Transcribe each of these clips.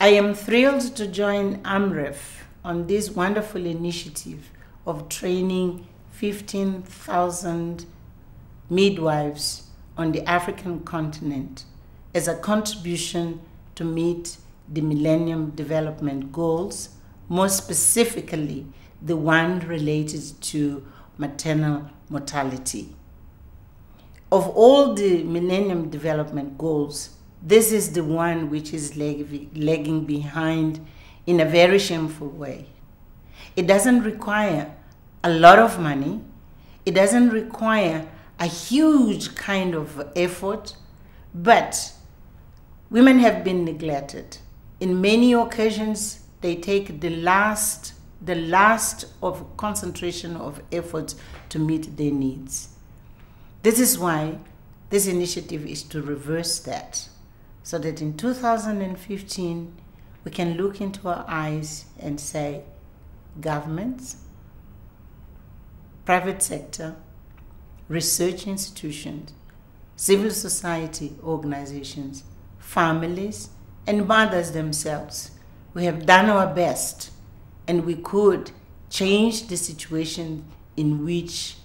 I am thrilled to join AMREF on this wonderful initiative of training 15,000 midwives on the African continent as a contribution to meet the Millennium Development Goals, more specifically, the one related to maternal mortality. Of all the Millennium Development Goals, this is the one which is lag- lagging behind in a very shameful way. It doesn't require a lot of money, it doesn't require a huge kind of effort, but women have been neglected. In many occasions, they take the last the last of concentration of effort to meet their needs. This is why this initiative is to reverse that so that in 2015 we can look into our eyes and say governments, private sector, research institutions, civil society organizations, families, and mothers themselves. We have done our best and we could change the situation in which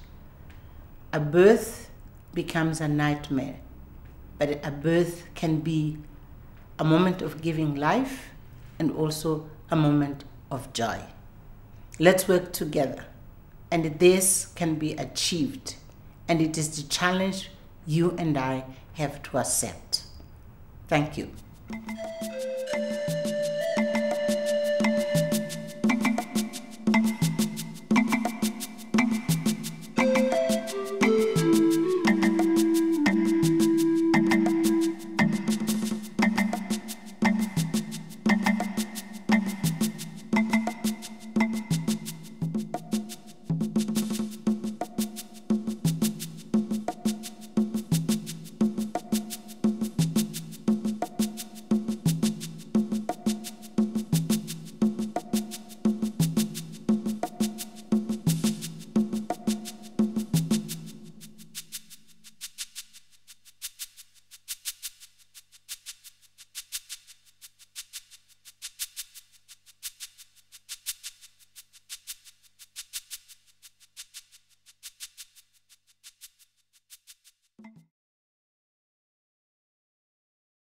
a birth becomes a nightmare but a birth can be a moment of giving life and also a moment of joy. Let's work together, and this can be achieved. And it is the challenge you and I have to accept. Thank you.